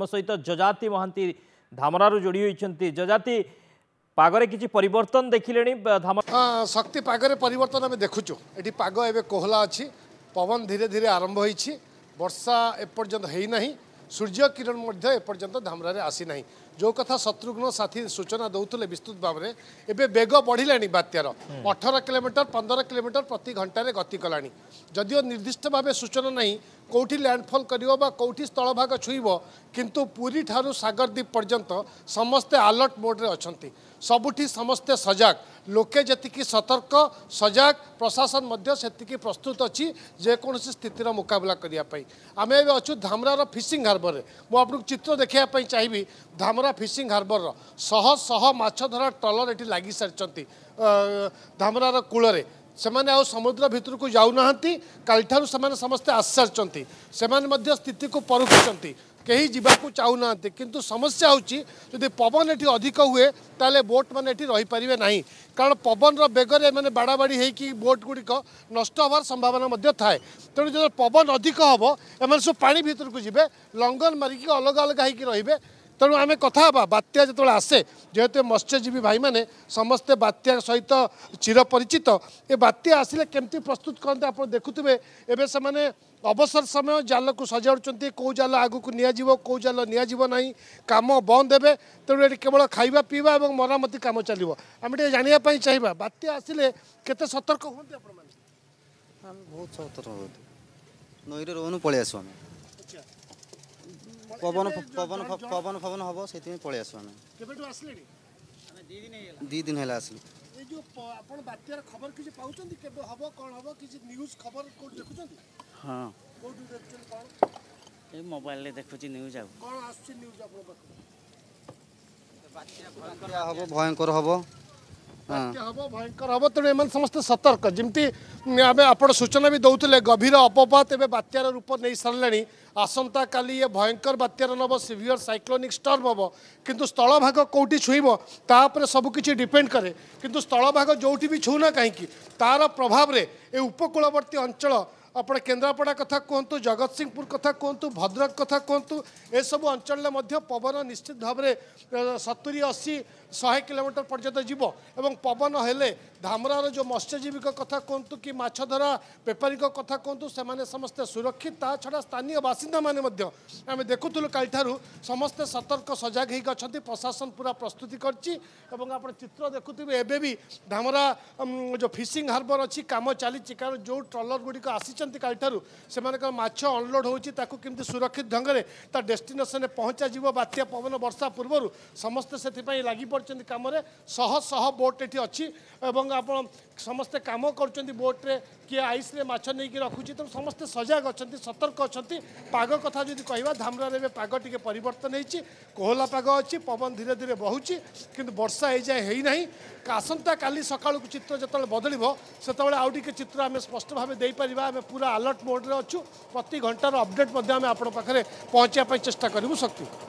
ଆମ ସହିତ ଯଜାତି ମହାନ୍ତି ଧାମରାରୁ ଯୋଡ଼ି ହୋଇଛନ୍ତି ଯଜାତି ପାଗରେ କିଛି ପରିବର୍ତ୍ତନ ଦେଖିଲେଣି ଶକ୍ତି ପାଗରେ ପରିବର୍ତ୍ତନ ଆମେ ଦେଖୁଛୁ ଏଠି ପାଗ ଏବେ କୋହଲା ଅଛି ପବନ ଧୀରେ ଧୀରେ ଆରମ୍ଭ ହୋଇଛି ବର୍ଷା ଏପର୍ଯ୍ୟନ୍ତ ହେଇନାହିଁ ସୂର୍ଯ୍ୟ କିରଣ ମଧ୍ୟ ଏପର୍ଯ୍ୟନ୍ତ ଧାମରାରେ ଆସିନାହିଁ ଯେଉଁ କଥା ଶତ୍ରୁଘ୍ନ ସାଥୀ ସୂଚନା ଦେଉଥିଲେ ବିସ୍ତୃତ ଭାବରେ ଏବେ ବେଗ ବଢ଼ିଲାଣି ବାତ୍ୟାର ଅଠର କିଲୋମିଟର ପନ୍ଦର କିଲୋମିଟର ପ୍ରତି ଘଣ୍ଟାରେ ଗତି କଲାଣି ଯଦିଓ ନିର୍ଦ୍ଦିଷ୍ଟ ଭାବେ ସୂଚନା ନାହିଁ କେଉଁଠି ଲ୍ୟାଣ୍ଡଫଲ୍ କରିବ ବା କେଉଁଠି ସ୍ଥଳଭାଗ ଛୁଇଁବ କିନ୍ତୁ ପୁରୀଠାରୁ ସାଗରଦ୍ୱୀପ ପର୍ଯ୍ୟନ୍ତ ସମସ୍ତେ ଆଲର୍ଟ ମୋଡ଼ରେ ଅଛନ୍ତି ସବୁଠି ସମସ୍ତେ ସଜାଗ ଲୋକେ ଯେତିକି ସତର୍କ ସଜାଗ ପ୍ରଶାସନ ମଧ୍ୟ ସେତିକି ପ୍ରସ୍ତୁତ ଅଛି ଯେକୌଣସି ସ୍ଥିତିର ମୁକାବିଲା କରିବା ପାଇଁ ଆମେ ଏବେ ଅଛୁ ଧାମରାର ଫିସିଂ ହାର୍ବରରେ ମୁଁ ଆପଣଙ୍କୁ ଚିତ୍ର ଦେଖାଇବା ପାଇଁ ଚାହିଁବି ଧାମରା ଫିସିଂ ହାର୍ବରର ଶହ ଶହ ମାଛ ଧରା ଟ୍ରଲର ଏଠି ଲାଗିସାରିଛନ୍ତି ଧାମରାର କୂଳରେ ସେମାନେ ଆଉ ସମୁଦ୍ର ଭିତରକୁ ଯାଉନାହାନ୍ତି କାଲିଠାରୁ ସେମାନେ ସମସ୍ତେ ଆସିସାରିଛନ୍ତି ସେମାନେ ମଧ୍ୟ ସ୍ଥିତିକୁ ପରଖୁଛନ୍ତି कहीं जावाक चाहूना किंतु समस्या होती पवन ये अधिक हुए तेल बोट मैंने रही पारे ना कारण पवन रेगर मैंने बाड़ाबाड़ी हो बोट गुड़िक नष्ट हमार संभावना थाए तेणु पवन अधिक हम एम सब पा भितर को जी लंगन मारिकी अलग अलग हो रे ତେଣୁ ଆମେ କଥା ହେବା ବାତ୍ୟା ଯେତେବେଳେ ଆସେ ଯେହେତୁ ମତ୍ସ୍ୟଜୀବୀ ଭାଇମାନେ ସମସ୍ତେ ବାତ୍ୟା ସହିତ ଚିରପରିଚିତ ଏ ବାତ୍ୟା ଆସିଲେ କେମିତି ପ୍ରସ୍ତୁତ କରନ୍ତି ଆପଣ ଦେଖୁଥିବେ ଏବେ ସେମାନେ ଅବସର ସମୟ ଜାଲକୁ ସଜାଡ଼ୁଛନ୍ତି କେଉଁ ଜାଲ ଆଗକୁ ନିଆଯିବ କେଉଁ ଜାଲ ନିଆଯିବ ନାହିଁ କାମ ବନ୍ଦ ହେବେ ତେଣୁ ଏଠି କେବଳ ଖାଇବା ପିଇବା ଏବଂ ମରାମତି କାମ ଚାଲିବ ଆମେ ଟିକେ ଜାଣିବା ପାଇଁ ଚାହିଁବା ବାତ୍ୟା ଆସିଲେ କେତେ ସତର୍କ ହୁଅନ୍ତି ଆପଣମାନେ ଆମେ ବହୁତ ସତର୍କ ହୁଅନ୍ତି ନଈରେ ରହୁନୁ ପଳେଇ ଆସୁ ଆମେ ପବନ ପବନ ପବନ ଫବନ ହେବ ସେଥିପାଇଁ ପଳେଇ ଆସୁ ଆମେ କେବେଠୁ ଆସିଲେଣି ଦୁଇ ଦିନ ହେଲା ଆସିଲୁ ଏ ଯେଉଁ ଆପଣ ବାତ୍ୟାର ଖବର କିଛି ପାଉଛନ୍ତି କେବେ ହେବ କ'ଣ ହେବ କିଛି ନ୍ୟୁଜ୍ ଖବର କେଉଁଠି ଦେଖୁଛନ୍ତି ହଁ କେଉଁଠି ଦେଖୁଛନ୍ତି କ'ଣ ଏ ମୋବାଇଲରେ ଦେଖୁଛି ନ୍ୟୁଜ୍ ଆଉ କ'ଣ ଆସୁଛି ନ୍ୟୁଜ୍ ଆପଣଙ୍କ ପାଖକୁ ବାତ୍ୟା ହେବ ଭୟଙ୍କର ହେବ ବାତ୍ୟା ହେବ ଭୟଙ୍କର ହେବ ତେଣୁ ଏମାନେ ସମସ୍ତେ ସତର୍କ ଯେମିତି ଆମେ ଆପଣ ସୂଚନା ବି ଦେଉଥିଲେ ଗଭୀର ଅପପାତ ଏବେ ବାତ୍ୟାର ରୂପ ନେଇସାରିଲାଣି ଆସନ୍ତାକାଲି ଏ ଭୟଙ୍କର ବାତ୍ୟାର ନେବ ସିଭିଅର ସାଇକ୍ଲୋନିକ୍ ଷ୍ଟର୍ମ ହେବ କିନ୍ତୁ ସ୍ଥଳଭାଗ କେଉଁଠି ଛୁଇଁବ ତା ଉପରେ ସବୁକିଛି ଡିପେଣ୍ଡ କରେ କିନ୍ତୁ ସ୍ଥଳଭାଗ ଯେଉଁଠି ବି ଛୁଉଁନା କାହିଁକି ତାର ପ୍ରଭାବରେ ଏ ଉପକୂଳବର୍ତ୍ତୀ ଅଞ୍ଚଳ ଆପଣ କେନ୍ଦ୍ରାପଡ଼ା କଥା କୁହନ୍ତୁ ଜଗତସିଂହପୁର କଥା କୁହନ୍ତୁ ଭଦ୍ରକ କଥା କୁହନ୍ତୁ ଏସବୁ ଅଞ୍ଚଳରେ ମଧ୍ୟ ପବନ ନିଶ୍ଚିତ ଭାବରେ ସତୁରି ଅଶୀ ଶହେ କିଲୋମିଟର ପର୍ଯ୍ୟନ୍ତ ଯିବ ଏବଂ ପବନ ହେଲେ ଧାମରାର ଯେଉଁ ମତ୍ସ୍ୟଜୀବୀଙ୍କ କଥା କୁହନ୍ତୁ କି ମାଛ ଧରା ବେପାରୀଙ୍କ କଥା କୁହନ୍ତୁ ସେମାନେ ସମସ୍ତେ ସୁରକ୍ଷିତ ତା ଛଡ଼ା ସ୍ଥାନୀୟ ବାସିନ୍ଦାମାନେ ମଧ୍ୟ ଆମେ ଦେଖୁଥିଲୁ କାଲିଠାରୁ ସମସ୍ତେ ସତର୍କ ସଜାଗ ହୋଇକି ଅଛନ୍ତି ପ୍ରଶାସନ ପୁରା ପ୍ରସ୍ତୁତି କରିଛି ଏବଂ ଆପଣ ଚିତ୍ର ଦେଖୁଥିବେ ଏବେ ବି ଧାମରା ଯେଉଁ ଫିସିଂ ହାର୍ବର ଅଛି କାମ ଚାଲିଛି କାରଣ ଯେଉଁ ଟ୍ରଲର ଗୁଡ଼ିକ ଆସିଛନ୍ତି ପହଞ୍ଚନ୍ତି କାଲିଠାରୁ ସେମାନଙ୍କର ମାଛ ଅନଲୋଡ଼ ହେଉଛି ତାକୁ କେମିତି ସୁରକ୍ଷିତ ଢଙ୍ଗରେ ତା ଡେଷ୍ଟିନେସନ୍ରେ ପହଞ୍ଚାଯିବ ବାତ୍ୟା ପବନ ବର୍ଷା ପୂର୍ବରୁ ସମସ୍ତେ ସେଥିପାଇଁ ଲାଗିପଡ଼ିଛନ୍ତି କାମରେ ଶହ ଶହ ବୋଟ୍ ଏଠି ଅଛି ଏବଂ ଆପଣ ସମସ୍ତେ କାମ କରୁଛନ୍ତି ବୋଟ୍ରେ କିଏ ଆଇସ୍ରେ ମାଛ ନେଇକି ରଖୁଛି ତେଣୁ ସମସ୍ତେ ସଜାଗ ଅଛନ୍ତି ସତର୍କ ଅଛନ୍ତି ପାଗ କଥା ଯଦି କହିବା ଧାମରାରେ ଏବେ ପାଗ ଟିକେ ପରିବର୍ତ୍ତନ ହେଇଛି କୋହଲା ପାଗ ଅଛି ପବନ ଧୀରେ ଧୀରେ ବହୁଛି କିନ୍ତୁ ବର୍ଷା ଏଯାଏଁ ହେଇନାହିଁ ଆସନ୍ତାକାଲି ସକାଳକୁ ଚିତ୍ର ଯେତେବେଳେ ବଦଳିବ ସେତେବେଳେ ଆଉ ଟିକେ ଚିତ୍ର ଆମେ ସ୍ପଷ୍ଟ ଭାବେ ଦେଇପାରିବା ଆମେ ପୁରା ଆଲର୍ଟ ମୋଡ଼ରେ ଅଛୁ ପ୍ରତି ଘଣ୍ଟାର ଅପଡ଼େଟ୍ ମଧ୍ୟ ଆମେ ଆପଣଙ୍କ ପାଖରେ ପହଞ୍ଚିବା ପାଇଁ ଚେଷ୍ଟା କରିବୁ ଶକ୍ତି